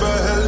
never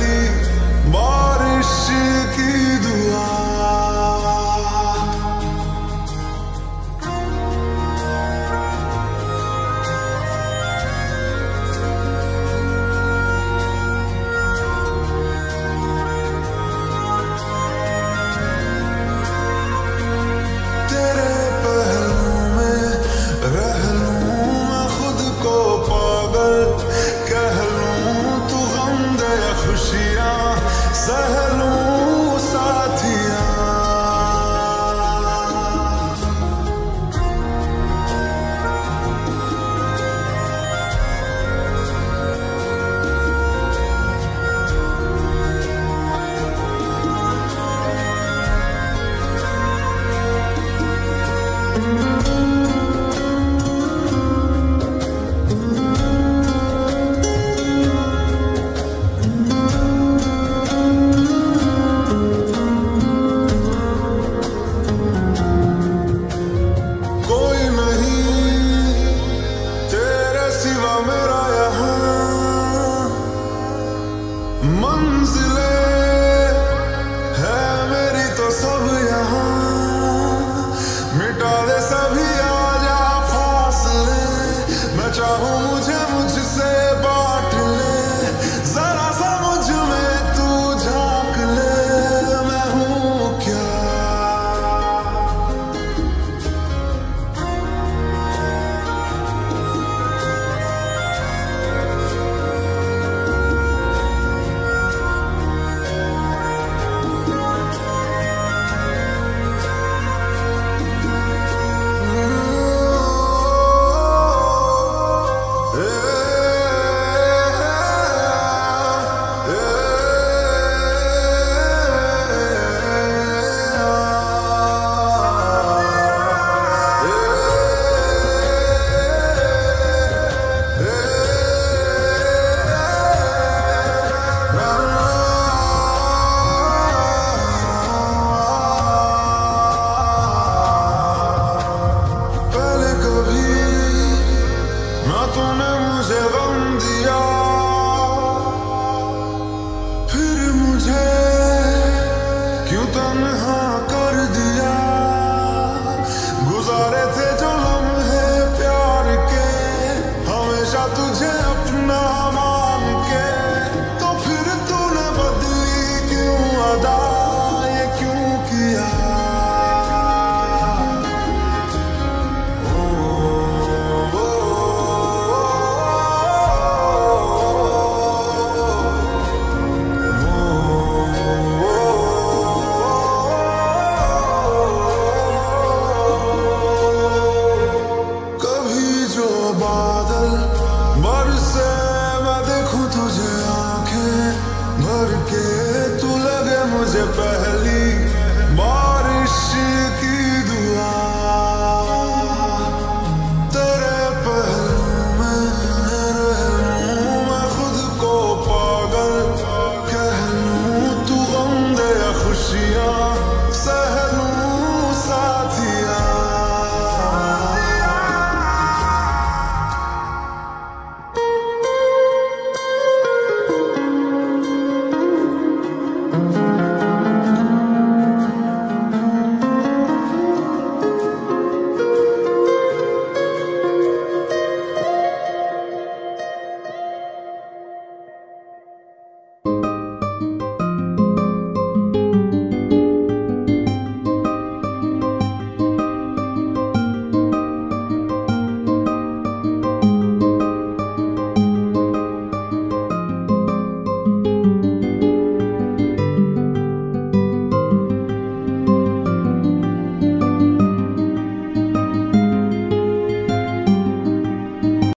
मंजिलें मुझे पहली बारिश की